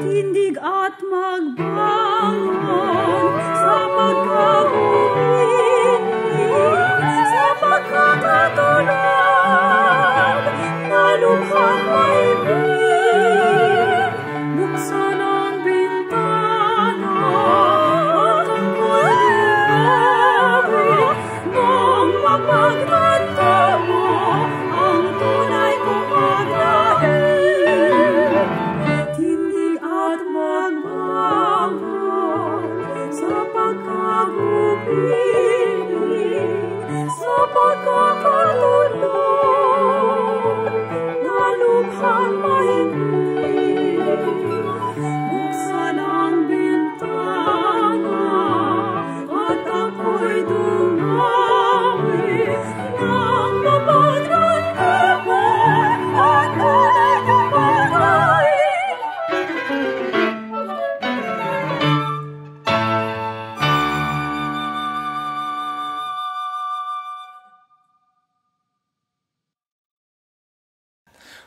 Tindig at magbangon sa pagkakatulog,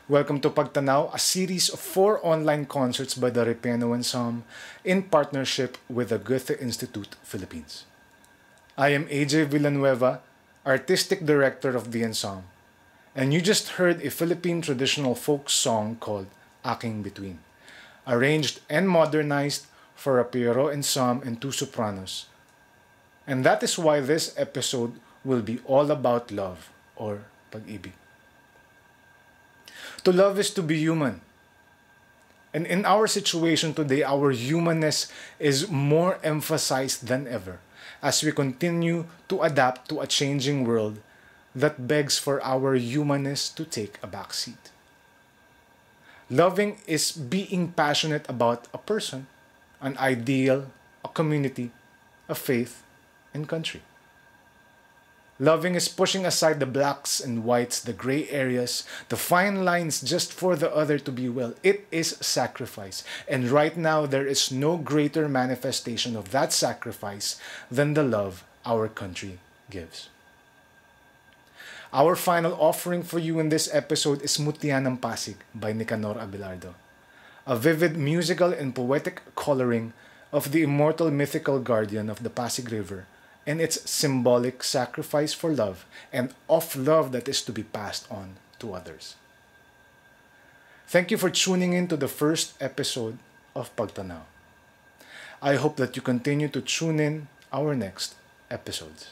Welcome to Pagtanaw, a series of four online concerts by the Ripieno Ensemble in partnership with the Goethe Institute Philippines. I am AJ Villanueva, Artistic Director of the ensemble, and you just heard a Philippine traditional folk song called Aking Bituin, arranged and modernized for a Pierrot ensemble and two sopranos. And that is why this episode will be all about love or pag-ibig. To love is to be human. And in our situation today, our humanness is more emphasized than ever as we continue to adapt to a changing world that begs for our humanness to take a backseat. Loving is being passionate about a person, an ideal, a community, a faith, and country. Loving is pushing aside the blacks and whites, the gray areas, the fine lines just for the other to be well. It is sacrifice. And right now, there is no greater manifestation of that sacrifice than the love our country gives. Our final offering for you in this episode is Mutya ng Pasig by Nicanor Abelardo, a vivid musical and poetic coloring of the immortal mythical guardian of the Pasig River and its symbolic sacrifice for love and of love that is to be passed on to others. Thank you for tuning in to the first episode of Pagtanaw. I hope that you continue to tune in our next episodes.